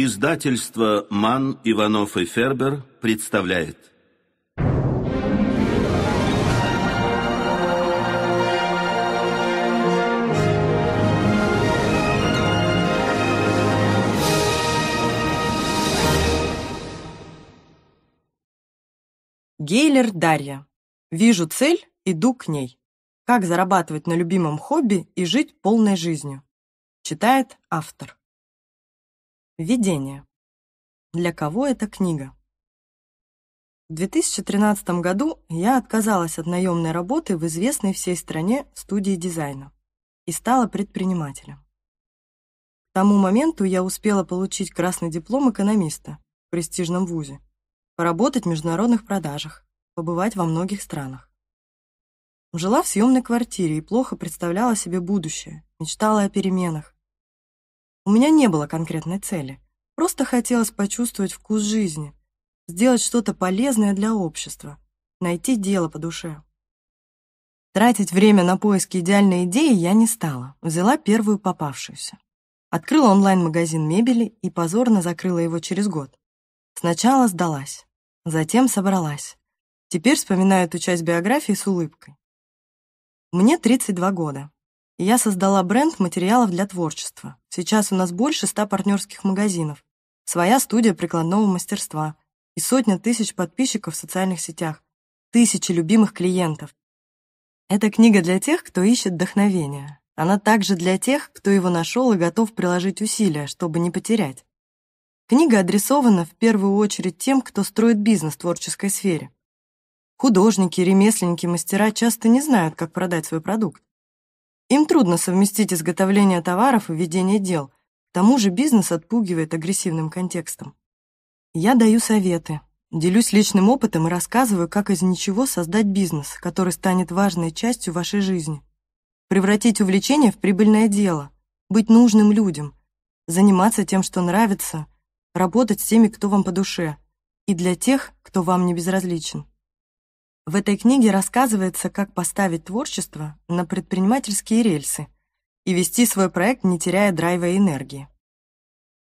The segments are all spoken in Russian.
Издательство «Ман, Иванов и Фербер» представляет. Гейлер Дарья. Вижу цель, иду к ней. Как зарабатывать на любимом хобби и жить полной жизнью. Читает автор. Введение. Для кого эта книга? В 2013 году я отказалась от наемной работы в известной всей стране студии дизайна и стала предпринимателем. К тому моменту я успела получить красный диплом экономиста в престижном вузе, поработать в международных продажах, побывать во многих странах. Жила в съемной квартире и плохо представляла себе будущее, мечтала о переменах, у меня не было конкретной цели. Просто хотелось почувствовать вкус жизни, сделать что-то полезное для общества, найти дело по душе. Тратить время на поиски идеальной идеи я не стала, взяла первую попавшуюся. Открыла онлайн-магазин мебели и позорно закрыла его через год. Сначала сдалась, затем собралась. Теперь вспоминаю эту часть биографии с улыбкой. Мне 32 года. Я создала бренд материалов для творчества. Сейчас у нас больше ста партнерских магазинов, своя студия прикладного мастерства и сотня тысяч подписчиков в социальных сетях, тысячи любимых клиентов. Эта книга для тех, кто ищет вдохновения. Она также для тех, кто его нашел и готов приложить усилия, чтобы не потерять. Книга адресована в первую очередь тем, кто строит бизнес в творческой сфере. Художники, ремесленники, мастера часто не знают, как продать свой продукт. Им трудно совместить изготовление товаров и ведение дел. К тому же бизнес отпугивает агрессивным контекстом. Я даю советы, делюсь личным опытом и рассказываю, как из ничего создать бизнес, который станет важной частью вашей жизни. Превратить увлечение в прибыльное дело, быть нужным людям, заниматься тем, что нравится, работать с теми, кто вам по душе, и для тех, кто вам не безразличен. В этой книге рассказывается, как поставить творчество на предпринимательские рельсы и вести свой проект, не теряя драйва и энергии.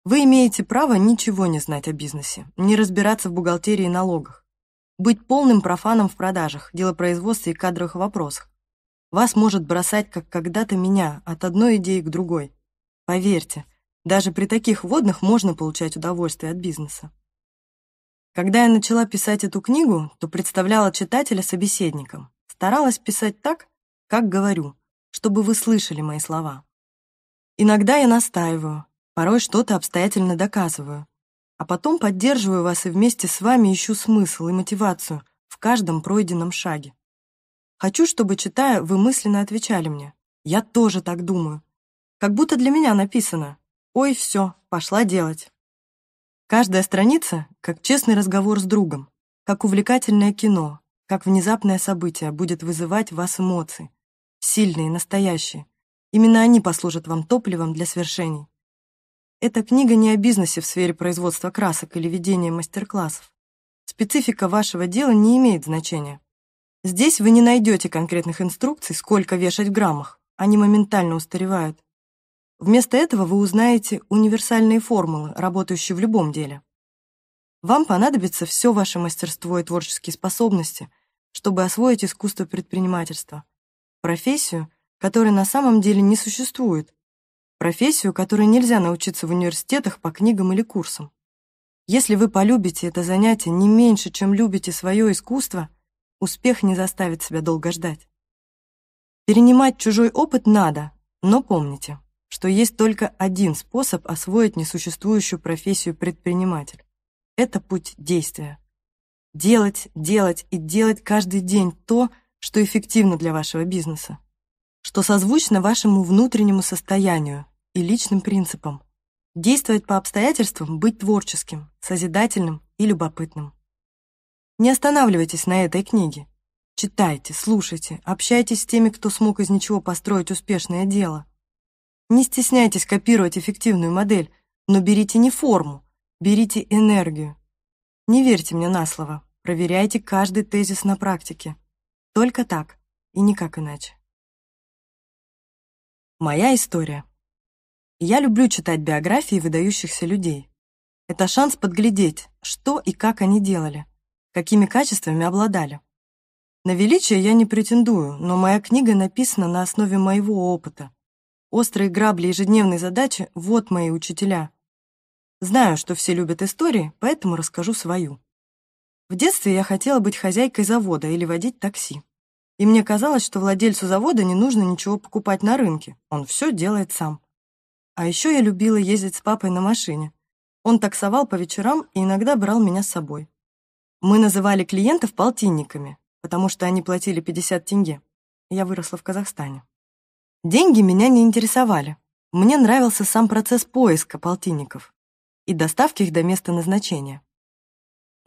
Вы имеете право ничего не знать о бизнесе, не разбираться в бухгалтерии и налогах, быть полным профаном в продажах, делопроизводстве и кадровых вопросах. Вас может бросать, как когда-то меня, от одной идеи к другой. Поверьте, даже при таких водных можно получать удовольствие от бизнеса. Когда я начала писать эту книгу, то представляла читателя собеседником. Старалась писать так, как говорю, чтобы вы слышали мои слова. Иногда я настаиваю, порой что-то обстоятельно доказываю, а потом поддерживаю вас и вместе с вами ищу смысл и мотивацию в каждом пройденном шаге. Хочу, чтобы, читая, вы мысленно отвечали мне. Я тоже так думаю. Как будто для меня написано. Ой, все, пошла делать. Каждая страница — как честный разговор с другом, как увлекательное кино, как внезапное событие будет вызывать в вас эмоции, сильные, настоящие. Именно они послужат вам топливом для свершений. Эта книга не о бизнесе в сфере производства красок или ведения мастер-классов. Специфика вашего дела не имеет значения. Здесь вы не найдете конкретных инструкций, сколько вешать в граммах. Они моментально устаревают. Вместо этого вы узнаете универсальные формулы, работающие в любом деле. Вам понадобится все ваше мастерство и творческие способности, чтобы освоить искусство предпринимательства. Профессию, которой на самом деле не существует. Профессию, которой нельзя научиться в университетах по книгам или курсам. Если вы полюбите это занятие не меньше, чем любите свое искусство, успех не заставит себя долго ждать. Перенимать чужой опыт надо, но помните, что есть только один способ освоить несуществующую профессию предприниматель. Это путь действия. Делать, делать и делать каждый день то, что эффективно для вашего бизнеса, что созвучно вашему внутреннему состоянию и личным принципам. Действовать по обстоятельствам, быть творческим, созидательным и любопытным. Не останавливайтесь на этой книге. Читайте, слушайте, общайтесь с теми, кто смог из ничего построить успешное дело. Не стесняйтесь копировать эффективную модель, но берите не форму, берите энергию. Не верьте мне на слово, проверяйте каждый тезис на практике. Только так и никак иначе. Моя история. Я люблю читать биографии выдающихся людей. Это шанс подглядеть, что и как они делали, какими качествами обладали. На величие я не претендую, но моя книга написана на основе моего опыта. Острые грабли ежедневной задачи — вот мои учителя. Знаю, что все любят истории, поэтому расскажу свою. В детстве я хотела быть хозяйкой завода или водить такси. И мне казалось, что владельцу завода не нужно ничего покупать на рынке, он все делает сам. А еще я любила ездить с папой на машине. Он таксовал по вечерам и иногда брал меня с собой. Мы называли клиентов полтинниками, потому что они платили 50 тенге. Я выросла в Казахстане. Деньги меня не интересовали. Мне нравился сам процесс поиска полтинников и доставки их до места назначения.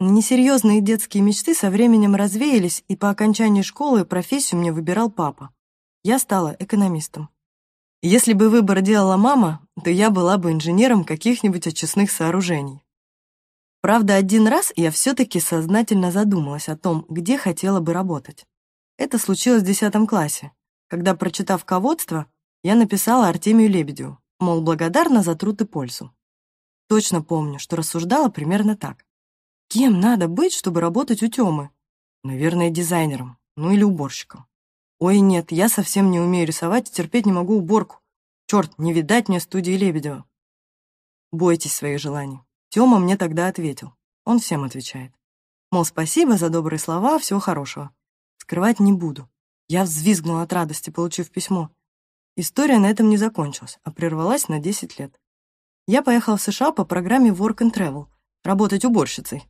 Несерьезные детские мечты со временем развеялись, и по окончании школы профессию мне выбирал папа. Я стала экономистом. Если бы выбор делала мама, то я была бы инженером каких-нибудь очистных сооружений. Правда, один раз я все-таки сознательно задумалась о том, где хотела бы работать. Это случилось в 10 классе, когда, прочитав ководство, я написала Артемию Лебедеву, мол, благодарна за труд и пользу. Точно помню, что рассуждала примерно так. Кем надо быть, чтобы работать у Тёмы? Наверное, дизайнером, ну или уборщиком. Ой, нет, я совсем не умею рисовать и терпеть не могу уборку. Черт, не видать мне студии Лебедева. Бойтесь своих желаний. Тёма мне тогда ответил. Он всем отвечает. Мол, спасибо за добрые слова, всего хорошего. Скрывать не буду. Я взвизгнула от радости, получив письмо. История на этом не закончилась, а прервалась на 10 лет. Я поехала в США по программе Work and Travel, работать уборщицей.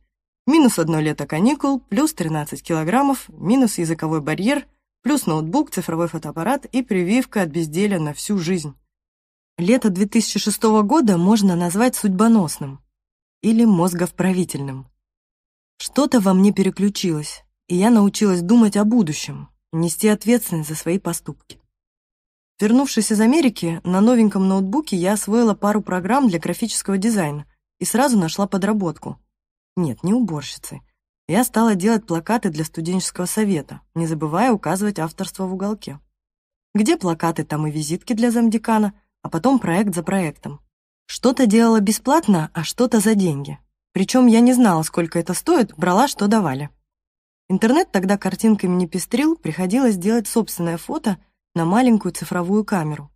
Минус одно лето каникул, плюс 13 килограммов, минус языковой барьер, плюс ноутбук, цифровой фотоаппарат и прививка от безделия на всю жизнь. Лето 2006 года можно назвать судьбоносным или мозговправительным. Что-то во мне переключилось, и я научилась думать о будущем, нести ответственность за свои поступки. Вернувшись из Америки, на новеньком ноутбуке я освоила пару программ для графического дизайна и сразу нашла подработку. Нет, не уборщицы. Я стала делать плакаты для студенческого совета, не забывая указывать авторство в уголке. Где плакаты, там и визитки для замдекана, а потом проект за проектом. Что-то делала бесплатно, а что-то за деньги. Причем я не знала, сколько это стоит, брала, что давали. Интернет тогда картинками не пестрил, приходилось делать собственное фото на маленькую цифровую камеру.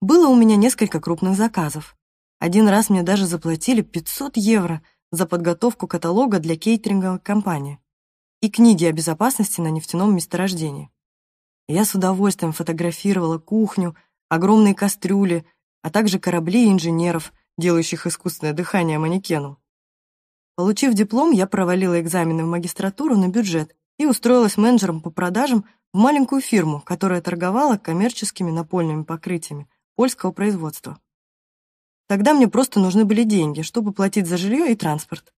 Было у меня несколько крупных заказов. Один раз мне даже заплатили 500 евро за подготовку каталога для кейтеринговой компании и книги о безопасности на нефтяном месторождении. Я с удовольствием фотографировала кухню, огромные кастрюли, а также корабли инженеров, делающих искусственное дыхание манекену. Получив диплом, я провалила экзамены в магистратуру на бюджет и устроилась менеджером по продажам в маленькую фирму, которая торговала коммерческими напольными покрытиями польского производства. Тогда мне просто нужны были деньги, чтобы платить за жилье и транспорт.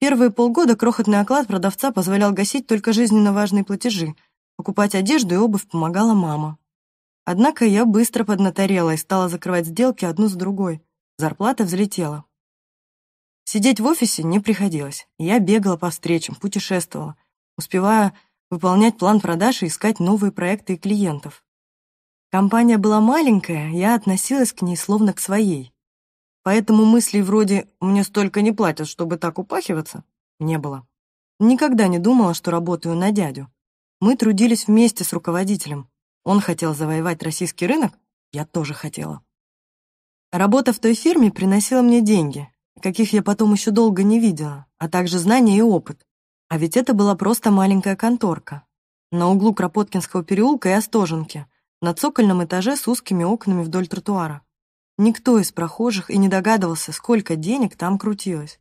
Первые полгода крохотный оклад продавца позволял гасить только жизненно важные платежи. Покупать одежду и обувь помогала мама. Однако я быстро поднаторела и стала закрывать сделки одну за другой. Зарплата взлетела. Сидеть в офисе не приходилось. Я бегала по встречам, путешествовала, успевая выполнять план продаж и искать новые проекты и клиентов. Компания была маленькая, я относилась к ней словно к своей. Поэтому мыслей вроде «мне столько не платят, чтобы так упахиваться» не было. Никогда не думала, что работаю на дядю. Мы трудились вместе с руководителем. Он хотел завоевать российский рынок, я тоже хотела. Работа в той фирме приносила мне деньги, каких я потом еще долго не видела, а также знания и опыт. А ведь это была просто маленькая конторка. На углу Кропоткинского переулка и Остоженки, на цокольном этаже с узкими окнами вдоль тротуара. Никто из прохожих и не догадывался, сколько денег там крутилось.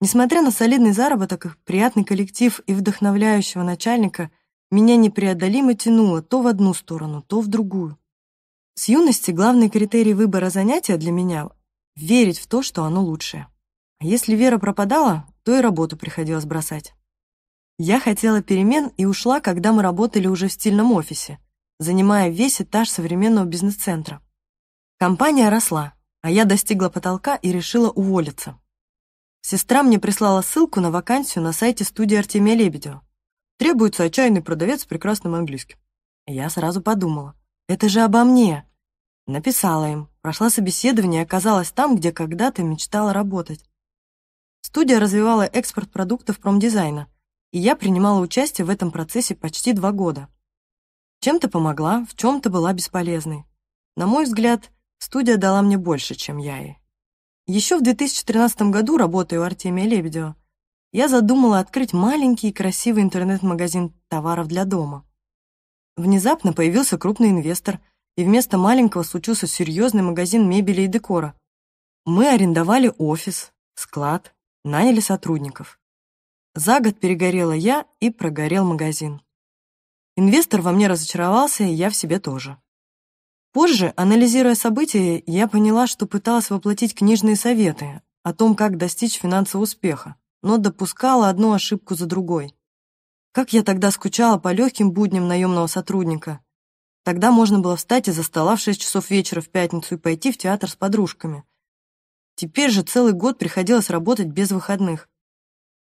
Несмотря на солидный заработок, приятный коллектив и вдохновляющего начальника, меня непреодолимо тянуло то в одну сторону, то в другую. С юности главный критерий выбора занятия для меня — верить в то, что оно лучшее. А если вера пропадала, то и работу приходилось бросать. Я хотела перемен и ушла, когда мы работали уже в стильном офисе, занимая весь этаж современного бизнес-центра. Компания росла, а я достигла потолка и решила уволиться. Сестра мне прислала ссылку на вакансию на сайте студии Артемия Лебедева. Требуется отчаянный продавец с прекрасным английским. Я сразу подумала, это же обо мне. Написала им, прошла собеседование и оказалась там, где когда-то мечтала работать. Студия развивала экспорт продуктов промдизайна, и я принимала участие в этом процессе почти два года. Чем-то помогла, в чем-то была бесполезной. На мой взгляд, студия дала мне больше, чем я ей. Еще в 2013 году, работая у Артемия Лебедева, я задумала открыть маленький и красивый интернет-магазин товаров для дома. Внезапно появился крупный инвестор, и вместо маленького случился серьезный магазин мебели и декора. Мы арендовали офис, склад, наняли сотрудников. За год перегорела я и прогорел магазин. Инвестор во мне разочаровался, и я в себе тоже. Позже, анализируя события, я поняла, что пыталась воплотить книжные советы о том, как достичь финансового успеха, но допускала одну ошибку за другой. Как я тогда скучала по легким будням наемного сотрудника. Тогда можно было встать из-за стола в 6 часов вечера в пятницу и пойти в театр с подружками. Теперь же целый год приходилось работать без выходных.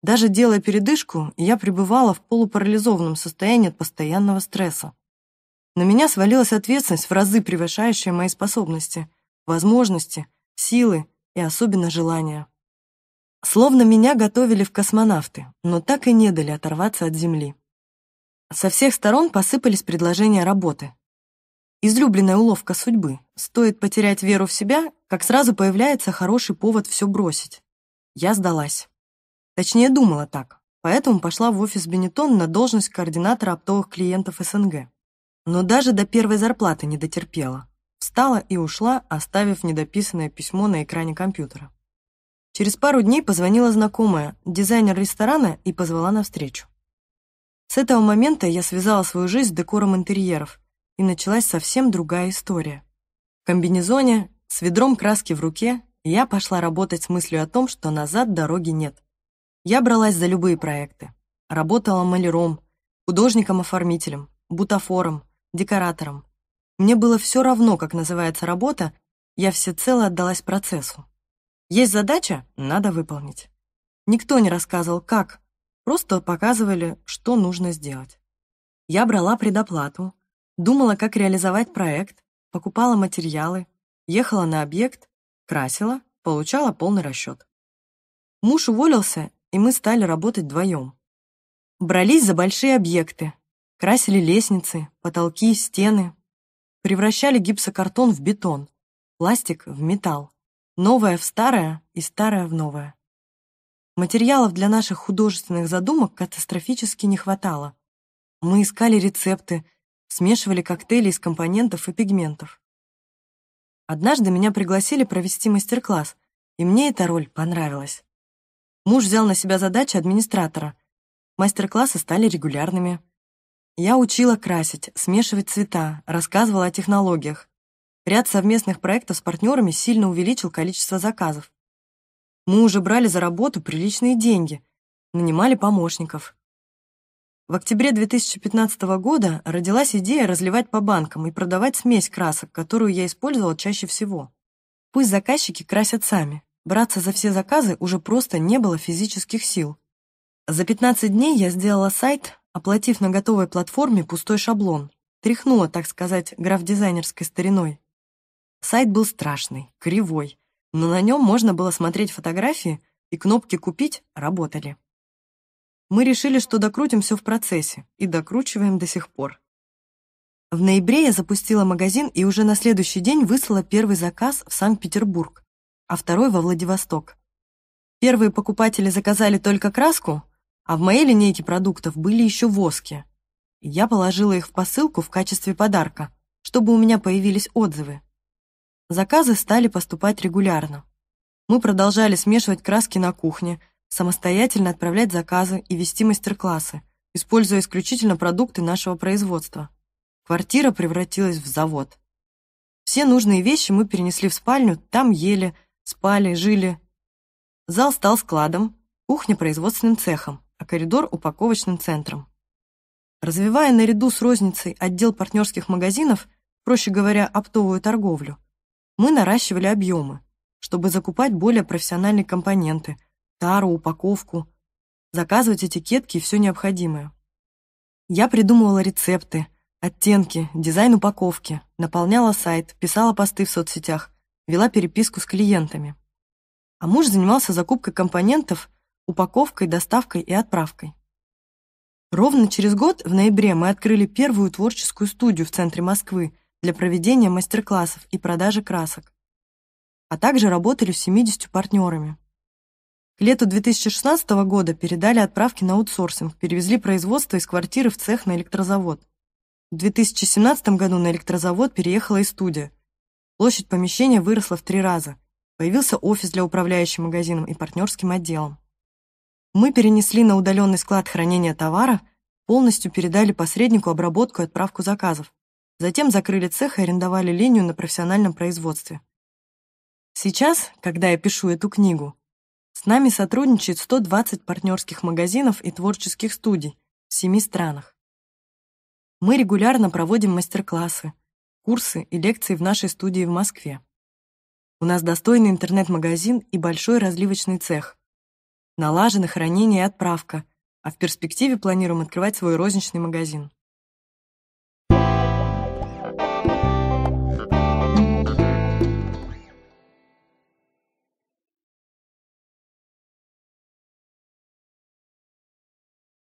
Даже делая передышку, я пребывала в полупарализованном состоянии от постоянного стресса. На меня свалилась ответственность в разы превышающая мои способности, возможности, силы и особенно желания. Словно меня готовили в космонавты, но так и не дали оторваться от Земли. Со всех сторон посыпались предложения работы. Излюбленная уловка судьбы. Стоит потерять веру в себя, как сразу появляется хороший повод все бросить. Я сдалась. Точнее, думала так, поэтому пошла в офис Бенетон на должность координатора оптовых клиентов СНГ. Но даже до первой зарплаты не дотерпела. Встала и ушла, оставив недописанное письмо на экране компьютера. Через пару дней позвонила знакомая, дизайнер ресторана, и позвала на встречу. С этого момента я связала свою жизнь с декором интерьеров, и началась совсем другая история. В комбинезоне, с ведром краски в руке, я пошла работать с мыслью о том, что назад дороги нет. Я бралась за любые проекты. Работала маляром, художником-оформителем, бутафором, декоратором. Мне было все равно, как называется работа, я всецело отдалась процессу. Есть задача — надо выполнить. Никто не рассказывал, как, просто показывали, что нужно сделать. Я брала предоплату, думала, как реализовать проект, покупала материалы, ехала на объект, красила, получала полный расчет. Муж уволился, и мы стали работать вдвоем. Брались за большие объекты, красили лестницы, потолки, стены, превращали гипсокартон в бетон, пластик в металл, новое в старое и старое в новое. Материалов для наших художественных задумок катастрофически не хватало. Мы искали рецепты, смешивали коктейли из компонентов и пигментов. Однажды меня пригласили провести мастер-класс, и мне эта роль понравилась. Муж взял на себя задачу администратора. Мастер-классы стали регулярными. Я учила красить, смешивать цвета, рассказывала о технологиях. Ряд совместных проектов с партнерами сильно увеличил количество заказов. Мы уже брали за работу приличные деньги, нанимали помощников. В октябре 2015 года родилась идея разливать по банкам и продавать смесь красок, которую я использовала чаще всего. Пусть заказчики красят сами, Браться за все заказы уже просто не было физических сил. За 15 дней я сделала сайт, оплатив на готовой платформе пустой шаблон. Тряхнула, так сказать, граф-дизайнерской стариной. Сайт был страшный, кривой, но на нем можно было смотреть фотографии, и кнопки «Купить» работали. Мы решили, что докрутим все в процессе, и докручиваем до сих пор. В ноябре я запустила магазин и уже на следующий день выслала первый заказ в Санкт-Петербург а второй во Владивосток. Первые покупатели заказали только краску, а в моей линейке продуктов были еще воски. Я положила их в посылку в качестве подарка, чтобы у меня появились отзывы. Заказы стали поступать регулярно. Мы продолжали смешивать краски на кухне, самостоятельно отправлять заказы и вести мастер-классы, используя исключительно продукты нашего производства. Квартира превратилась в завод. Все нужные вещи мы перенесли в спальню, там ели, Спали, жили. Зал стал складом, кухня производственным цехом, а коридор упаковочным центром. Развивая наряду с розницей отдел партнерских магазинов, проще говоря, оптовую торговлю, мы наращивали объемы, чтобы закупать более профессиональные компоненты, тару, упаковку, заказывать этикетки и все необходимое. Я придумывала рецепты, оттенки, дизайн упаковки, наполняла сайт, писала посты в соцсетях, вела переписку с клиентами. А муж занимался закупкой компонентов, упаковкой, доставкой и отправкой. Ровно через год, в ноябре, мы открыли первую творческую студию в центре Москвы для проведения мастер-классов и продажи красок, а также работали с 70 партнерами. К лету 2016 года передали отправки на аутсорсинг, перевезли производство из квартиры в цех на электрозавод. В 2017 году на электрозавод переехала и студия. Площадь помещения выросла в три раза. Появился офис для управляющим магазином и партнерским отделом. Мы перенесли на удаленный склад хранения товара, полностью передали посреднику обработку и отправку заказов. Затем закрыли цех и арендовали линию на профессиональном производстве. Сейчас, когда я пишу эту книгу, с нами сотрудничает 120 партнерских магазинов и творческих студий в семи странах. Мы регулярно проводим мастер-классы, курсы и лекции в нашей студии в Москве. У нас достойный интернет-магазин и большой разливочный цех, налажено хранение и отправка, а в перспективе планируем открывать свой розничный магазин.